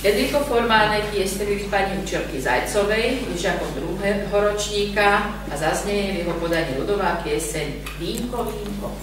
Enrico Formánek je strýc pani učelky Zajcovej, ježiakom druhého ročníka a zaznie v jeho podaní ľudová pieseň Vínko, vínko.